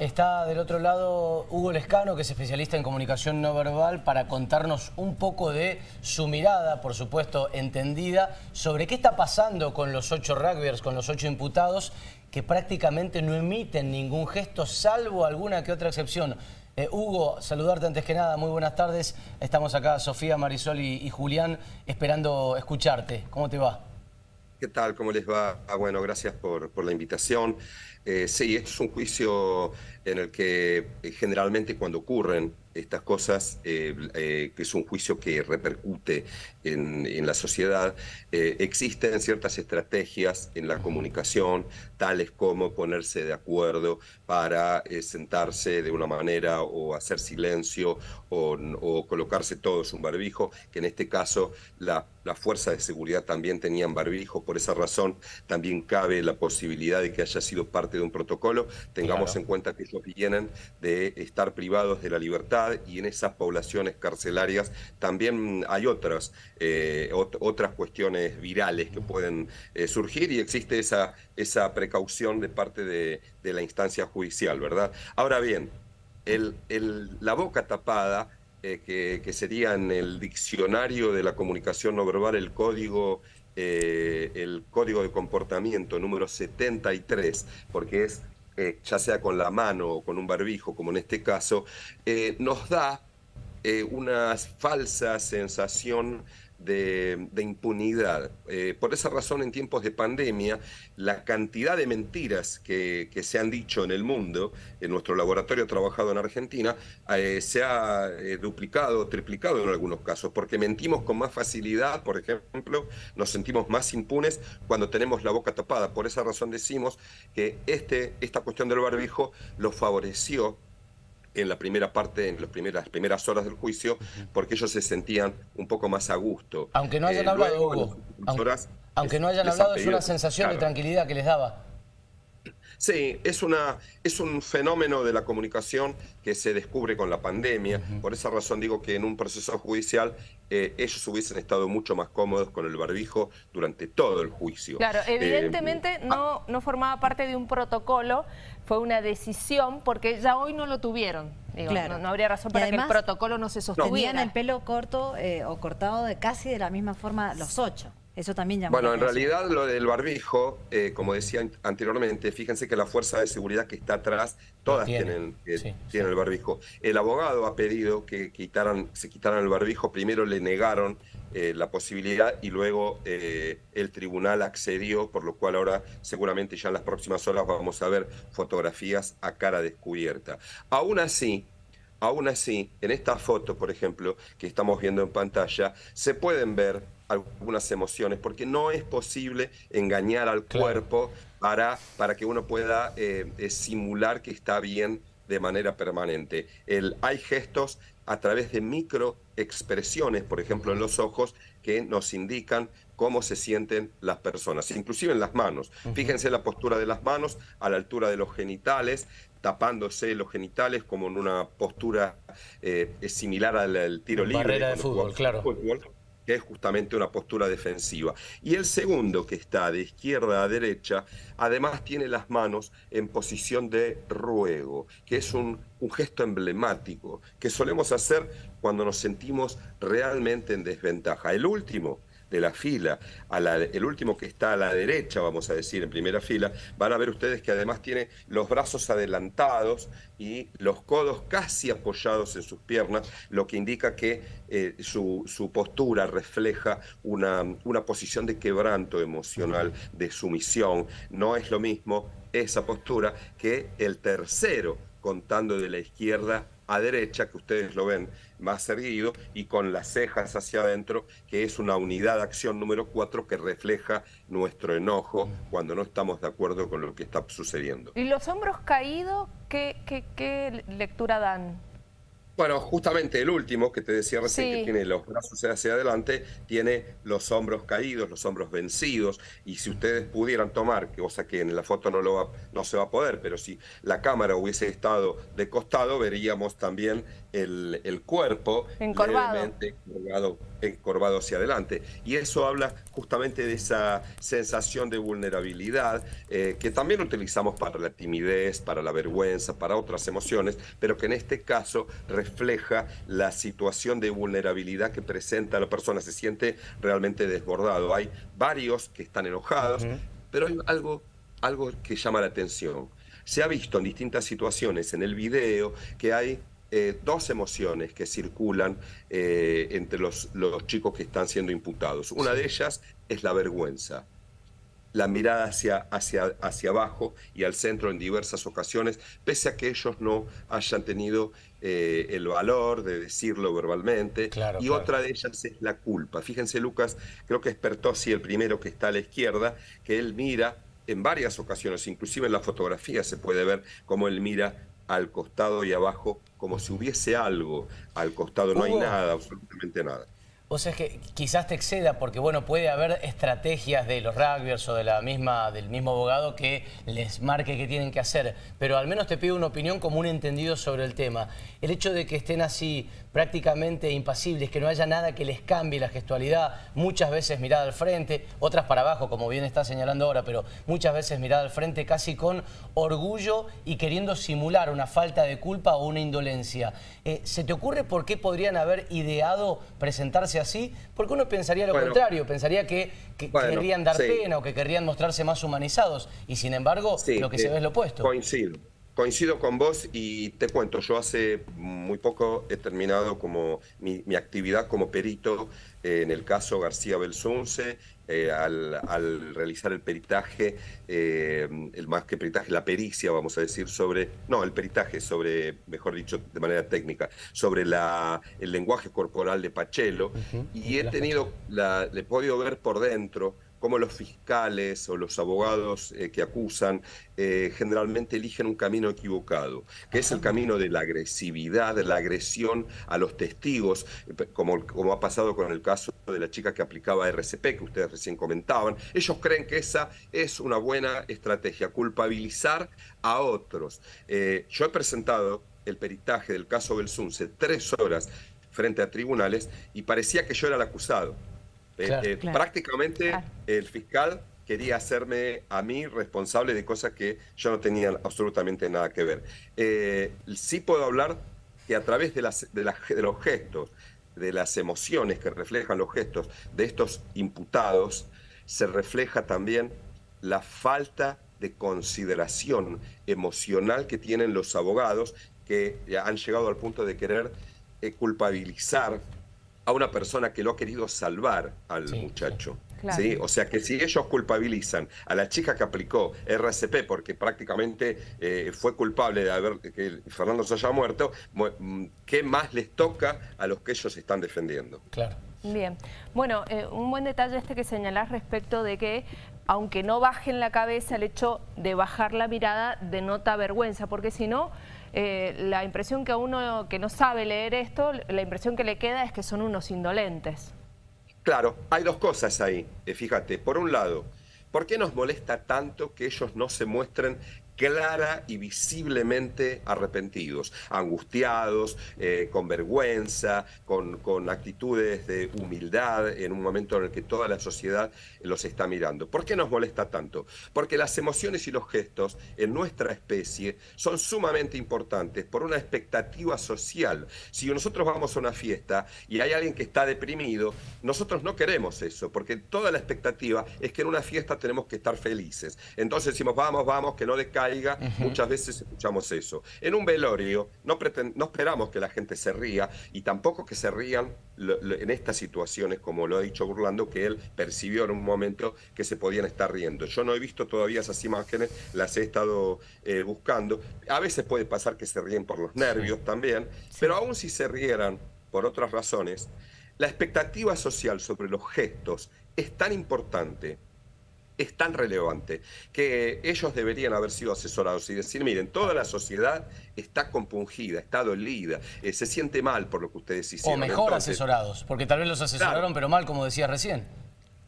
Está del otro lado Hugo Lescano, que es especialista en comunicación no verbal, para contarnos un poco de su mirada, por supuesto, entendida, sobre qué está pasando con los ocho rugbyers, con los ocho imputados, que prácticamente no emiten ningún gesto, salvo alguna que otra excepción. Eh, Hugo, saludarte antes que nada, muy buenas tardes. Estamos acá, Sofía, Marisol y, Julián, esperando escucharte. ¿Cómo te va? ¿Qué tal? ¿Cómo les va? Ah, bueno, gracias por, por la invitación. Eh, sí, esto es un juicio en el que eh, generalmente cuando ocurren estas cosas, eh, que es un juicio que repercute en, la sociedad, existen ciertas estrategias en la comunicación, tales como ponerse de acuerdo para sentarse de una manera o hacer silencio o, o, colocarse todos un barbijo, que en este caso la, la fuerza de seguridad también tenían barbijo, por esa razón también cabe la posibilidad de que haya sido parte de un protocolo, tengamos en cuenta que ellos vienen de estar privados de la libertad y en esas poblaciones carcelarias también hay otras, eh, otras cuestiones virales que pueden eh, surgir y existe esa, esa precaución de parte de, la instancia judicial, ¿verdad? Ahora bien, el, la boca tapada eh, que, que, sería en el diccionario de la comunicación no verbal el código el código de comportamiento número 73, porque es eh, ya sea con la mano o con un barbijo, como en este caso, eh, nos da una falsa sensación de, impunidad. Eh, por esa razón, en tiempos de pandemia, la cantidad de mentiras que, se han dicho en el mundo, en nuestro laboratorio trabajado en Argentina, eh, se ha eh, duplicado, triplicado en algunos casos, porque mentimos con más facilidad, por ejemplo, nos sentimos más impunes cuando tenemos la boca tapada. Por esa razón decimos que este, esta cuestión del barbijo lo favoreció en la primera parte, en las primeras, primeras horas del juicio, porque ellos se sentían un poco más a gusto. Aunque no hayan eh, hablado, Hugo. Aunque, no hayan hablado, es una sensación de tranquilidad que les daba. Sí, es, una, es un fenómeno de la comunicación que se descubre con la pandemia. Por esa razón digo que en un proceso judicial eh, ellos hubiesen estado mucho más cómodos con el barbijo durante todo el juicio. Claro, eh, evidentemente no, no formaba parte de un protocolo, fue una decisión porque ya hoy no lo tuvieron. no, habría razón para que el protocolo no se sostuviera. Tenían el pelo corto eh, o cortado de casi de la misma forma los ocho. Eso también llama Bueno, en realidad lo del barbijo, eh, como decía anteriormente, fíjense que la fuerza de seguridad que está atrás, todas tienen, eh, el barbijo. El abogado ha pedido que quitaran, se quitaran el barbijo, primero le negaron eh, la posibilidad y luego el tribunal accedió, por lo cual ahora seguramente ya en las próximas horas vamos a ver fotografías a cara descubierta. Aún así, Aún así, en esta foto, por ejemplo, que estamos viendo en pantalla, se pueden ver algunas emociones, porque no es posible engañar al cuerpo para, para que uno pueda eh, eh, simular que está bien de manera permanente. El, hay gestos a través de microexpresiones, por ejemplo, en los ojos, que nos indican cómo se sienten las personas, inclusive en las manos. Fíjense la postura de las manos a la altura de los genitales, tapándose los genitales como en una postura eh, similar al, tiro libre. Barrera de fútbol, claro. que es justamente una postura defensiva. Y el segundo, que está de izquierda a derecha, además tiene las manos en posición de ruego, que es un, un gesto emblemático que solemos hacer cuando nos sentimos realmente en desventaja. El último, de la fila, el último que está a la derecha, vamos a decir, en primera fila, van a ver ustedes que además tiene los brazos adelantados y los codos casi apoyados en sus piernas, lo que indica que eh, su, su, postura refleja una, una posición de quebranto emocional, de sumisión. No es lo mismo esa postura que el tercero, contando de la izquierda a derecha, que ustedes lo ven más erguido, y con las cejas hacia adentro, que es una unidad de acción número cuatro que refleja nuestro enojo cuando no estamos de acuerdo con lo que está sucediendo. ¿Y los hombros caídos, qué, qué, qué lectura dan? Bueno, justamente el último que te decía recién, que tiene los brazos hacia adelante, tiene los hombros caídos, los hombros vencidos. Y si ustedes pudieran tomar, cosa que en la foto no, lo no se va a poder, pero si la cámara hubiese estado de costado, veríamos también el, el cuerpo encorvado. encorvado hacia adelante. Y eso habla justamente de esa sensación de vulnerabilidad eh, que también utilizamos para la timidez, para la vergüenza, para otras emociones, pero que en este caso refleja la situación de vulnerabilidad que presenta la persona, se siente realmente desbordado. Hay varios que están enojados, pero hay algo, algo que llama la atención. Se ha visto en distintas situaciones en el video que hay eh, dos emociones que circulan eh, entre los, los chicos que están siendo imputados. Una de ellas es la vergüenza la mirada hacia, hacia, hacia abajo y al centro en diversas ocasiones, pese a que ellos no hayan tenido eh, el valor de decirlo verbalmente. y otra de ellas es la culpa. Fíjense, Lucas, creo que despertó así el primero que está a la izquierda, que él mira en varias ocasiones, inclusive en la fotografía se puede ver cómo él mira al costado y abajo como si hubiese algo al costado, no hay nada, absolutamente nada. O sea, es que quizás te exceda porque, bueno, puede haber estrategias de los rugbyers o de la misma, del mismo abogado que les marque qué tienen que hacer, pero al menos te pido una opinión como un entendido sobre el tema. El hecho de que estén así prácticamente impasibles, que no haya nada que les cambie la gestualidad, muchas veces mirada al frente, otras para abajo, como bien está señalando ahora, pero muchas veces mirada al frente casi con orgullo y queriendo simular una falta de culpa o una indolencia. Eh, ¿Se te ocurre por qué podrían haber ideado presentarse así, porque uno pensaría lo contrario, pensaría que, querrían dar pena o que querrían mostrarse más humanizados, y sin embargo lo que se ve es lo opuesto. Coincido. Coincido con vos y te cuento, yo hace muy poco he terminado como mi, actividad como perito en el caso García Belsunce, eh, al, realizar el peritaje, eh, el más que peritaje, la pericia, vamos a decir, sobre, no, el peritaje sobre, mejor dicho, de manera técnica, sobre la, el lenguaje corporal de Pachelo, y he tenido, la, le he podido ver por dentro cómo los fiscales o los abogados eh, que acusan eh, generalmente eligen un camino equivocado, que es el camino de la agresividad, de la agresión a los testigos, como, como ha pasado con el caso de la chica que aplicaba RCP, que ustedes recién comentaban. Ellos creen que esa es una buena estrategia, culpabilizar a otros. Eh, yo he presentado el peritaje del caso Belsunce tres horas frente a tribunales y parecía que yo era el acusado. Eh, eh, prácticamente el fiscal quería hacerme a mí responsable de cosas que yo no tenía absolutamente nada que ver. Eh, sí puedo hablar que a través de, las, de, de los gestos, de las emociones que reflejan los gestos de estos imputados, se refleja también la falta de consideración emocional que tienen los abogados que han llegado al punto de querer culpabilizar a una persona que lo ha querido salvar al muchacho. ¿sí? O sea que si ellos culpabilizan a la chica que aplicó RCP porque prácticamente eh, fue culpable de haber que Fernando se haya muerto, mm, ¿qué más les toca a los que ellos están defendiendo? Claro. Bien, bueno, eh, un buen detalle este que señalás respecto de que aunque no bajen la cabeza, el hecho de bajar la mirada denota vergüenza, porque si no, eh, la impresión que a uno que no sabe leer esto, la impresión que le queda es que son unos indolentes. Claro, hay dos cosas ahí, eh, fíjate. Por un lado, ¿por qué nos molesta tanto que ellos no se muestren clara y visiblemente arrepentidos, angustiados, eh, con vergüenza, con, con, actitudes de humildad en un momento en el que toda la sociedad los está mirando. ¿Por qué nos molesta tanto? Porque las emociones y los gestos en nuestra especie son sumamente importantes por una expectativa social. Si nosotros vamos a una fiesta y hay alguien que está deprimido, nosotros no queremos eso, porque toda la expectativa es que en una fiesta tenemos que estar felices. Entonces decimos, vamos, vamos, que no muchas veces escuchamos eso. En un velorio no, no esperamos que la gente se ría y tampoco que se rían en estas situaciones, como lo ha dicho Burlando, que él percibió en un momento que se podían estar riendo. Yo no he visto todavía esas imágenes, las he estado eh, buscando. A veces puede pasar que se ríen por los nervios también, pero aún si se rieran por otras razones, la expectativa social sobre los gestos es tan importante es tan relevante que ellos deberían haber sido asesorados y decir, miren, toda la sociedad está compungida, está dolida, eh, se siente mal por lo que ustedes hicieron. O mejor asesorados, porque tal vez los asesoraron, pero mal, como decía recién.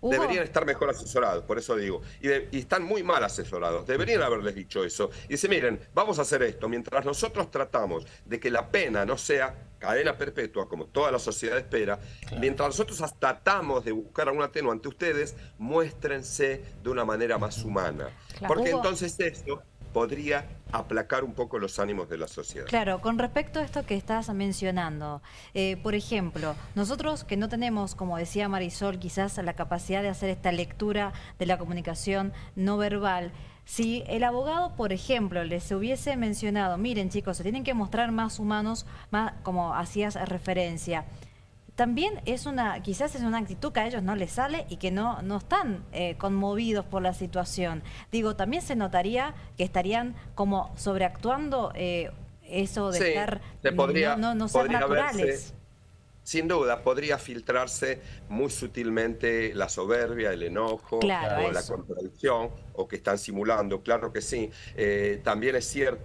Deberían estar mejor asesorados, por eso digo. Y, están muy mal asesorados. Deberían haberles dicho eso. Y dice, miren, vamos a hacer esto. Mientras nosotros tratamos de que la pena no sea cadena perpetua, como toda la sociedad espera, mientras nosotros tratamos de buscar algún atenuante, ustedes muéstrense de una manera más humana. Porque entonces esto podría aplacar un poco los ánimos de la sociedad. Claro, con respecto a esto que estás mencionando, eh, por ejemplo, nosotros que no tenemos, como decía Marisol, quizás la capacidad de hacer esta lectura de la comunicación no verbal, si el abogado, por ejemplo, les hubiese mencionado, miren chicos, se tienen que mostrar más humanos, más como hacías referencia, también es una, quizás es una actitud que a ellos no les sale y que no, no están eh, conmovidos por la situación. Digo, también se notaría que estarían como sobreactuando eh, eso de estar, podría, no, no, ser naturales. Sin duda, podría filtrarse muy sutilmente la soberbia, el enojo o la contradicción, o que están simulando, claro que sí. Eh, también es cierto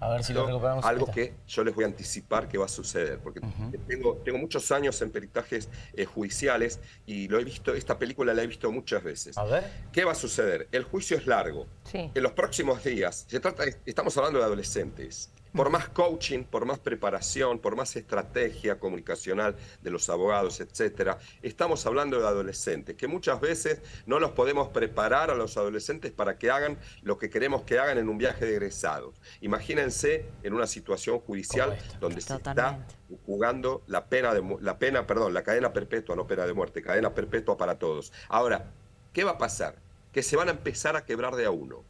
a ver si lo recuperamos. Algo que yo les voy a anticipar que va a suceder, porque tengo, tengo muchos años en peritajes eh, judiciales y lo he visto, esta película la he visto muchas veces. A ver. ¿Qué va a suceder? El juicio es largo. Sí. En los próximos días, se trata, estamos hablando de adolescentes. Por más coaching, por más preparación, por más estrategia comunicacional de los abogados, etcétera, estamos hablando de adolescentes, que muchas veces no los podemos preparar a los adolescentes para que hagan lo que queremos que hagan en un viaje de egresados. Imagínense en una situación judicial donde se está jugando la pena, de, la pena, perdón, la cadena perpetua, no pena de muerte, cadena perpetua para todos. Ahora, ¿qué va a pasar? Que se van a empezar a quebrar de a uno.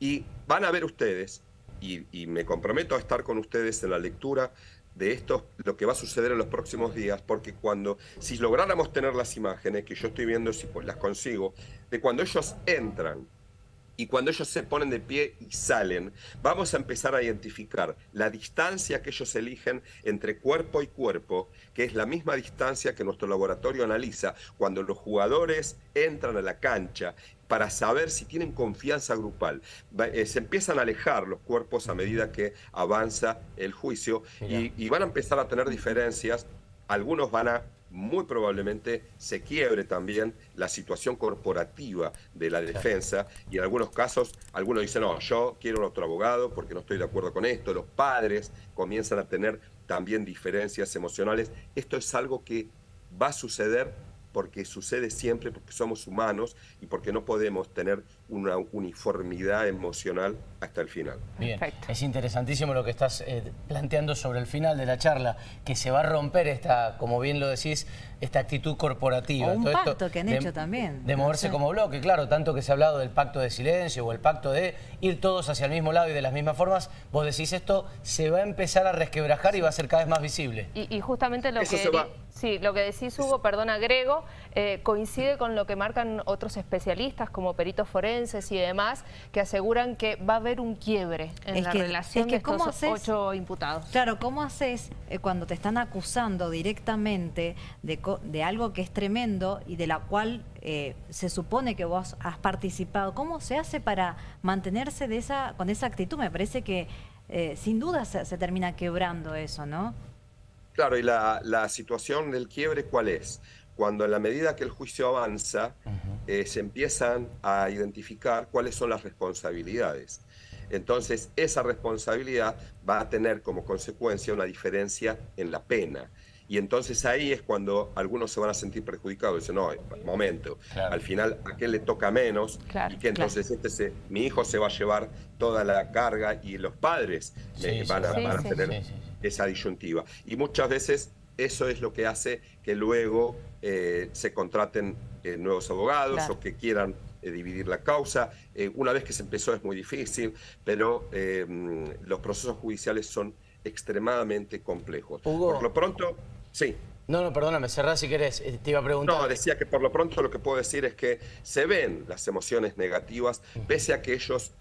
Y van a ver ustedes y, me comprometo a estar con ustedes en la lectura de esto, lo que va a suceder en los próximos días, porque cuando, si lográramos tener las imágenes, que yo estoy viendo si pues las consigo, de cuando ellos entran y cuando ellos se ponen de pie y salen, vamos a empezar a identificar la distancia que ellos eligen entre cuerpo y cuerpo, que es la misma distancia que nuestro laboratorio analiza cuando los jugadores entran a la cancha para saber si tienen confianza grupal. Eh, se empiezan a alejar los cuerpos a medida que avanza el juicio y, van a empezar a tener diferencias. Algunos van a muy probablemente se quiebre también la situación corporativa de la defensa y en algunos casos algunos dicen, no, yo quiero otro abogado porque no estoy de acuerdo con esto, los padres comienzan a tener también diferencias emocionales. Esto es algo que va a suceder porque sucede siempre, porque somos humanos y porque no podemos tener una uniformidad emocional hasta el final. Bien, es interesantísimo lo que estás eh, planteando sobre el final de la charla, que se va a romper esta, como bien lo decís, esta actitud corporativa. O un pacto que han hecho también. De moverse como bloque, claro, tanto que se ha hablado del pacto de silencio o el pacto de ir todos hacia el mismo lado y de las mismas formas, vos decís esto se va a empezar a resquebrajar y va a ser cada vez más visible. Y, justamente lo que, sí, lo que decís, Hugo, perdón, agrego, eh, coincide con lo que marcan otros especialistas como peritos forenses y demás, que aseguran que va a haber un quiebre en la relación de estos ocho imputados. Claro, ¿cómo haces eh, cuando te están acusando directamente de, de, algo que es tremendo y de la cual eh, se supone que vos has participado? ¿Cómo se hace para mantenerse de esa, con esa actitud? Me parece que sin duda se, se termina quebrando eso, ¿no? Claro, y la, la, situación del quiebre, ¿cuál es? cuando en la medida que el juicio avanza, eh, se empiezan a identificar cuáles son las responsabilidades. Entonces, esa responsabilidad va a tener como consecuencia una diferencia en la pena. Y entonces ahí es cuando algunos se van a sentir perjudicados. Dicen, no, momento, al final a qué le toca menos y que entonces este se, mi hijo se va a llevar toda la carga y los padres van, a, tener esa disyuntiva. Y muchas veces eso es lo que hace que luego eh, se contraten eh, nuevos abogados o que quieran eh, dividir la causa. una vez que se empezó es muy difícil, pero los procesos judiciales son extremadamente complejos. Por lo pronto, sí. No, no, perdóname, cerrá si querés, te iba a preguntar. No, decía que por lo pronto lo que puedo decir es que se ven las emociones negativas, pese a que ellos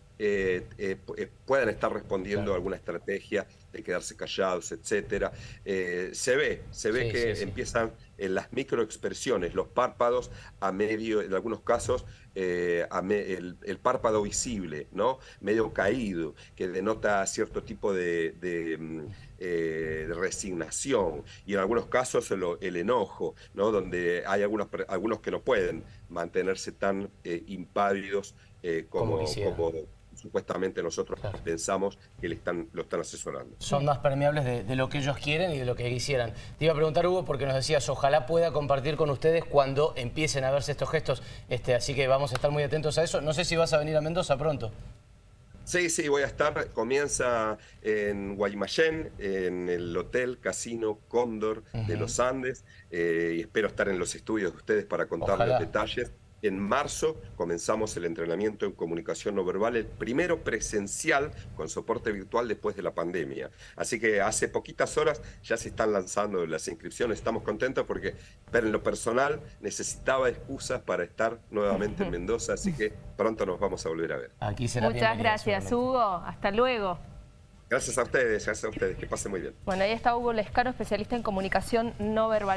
puedan estar respondiendo a alguna estrategia de quedarse callados, etcétera. se ve, se ve que empiezan en las microexpresiones, los párpados a medio, en algunos casos, eh, el, párpado visible, ¿no? Medio caído, que denota cierto tipo de, mm, eh, resignación y en algunos casos el, enojo, ¿no? Donde hay algunos, algunos que no pueden mantenerse tan eh, impávidos como, como supuestamente nosotros pensamos que le están, lo están asesorando. Son más permeables de, lo que ellos quieren y de lo que quisieran. Te iba a preguntar, Hugo, porque nos decías, ojalá pueda compartir con ustedes cuando empiecen a verse estos gestos, este, así que vamos a estar muy atentos a eso. No sé si vas a venir a Mendoza pronto. Sí, sí, voy a estar. Comienza en Guaymallén, en el Hotel Casino Cóndor de los Andes, eh, y espero estar en los estudios de ustedes para contar los detalles. En marzo comenzamos el entrenamiento en comunicación no verbal, el primero presencial con soporte virtual después de la pandemia. Así que hace poquitas horas ya se están lanzando las inscripciones. Estamos contentos porque, pero en lo personal, necesitaba excusas para estar nuevamente en Mendoza, así que pronto nos vamos a volver a ver. Aquí Muchas gracias, Hugo. Hasta luego. Gracias a ustedes, gracias a ustedes. Que pasen muy bien. Bueno, ahí está Hugo Lescano, especialista en comunicación no verbal.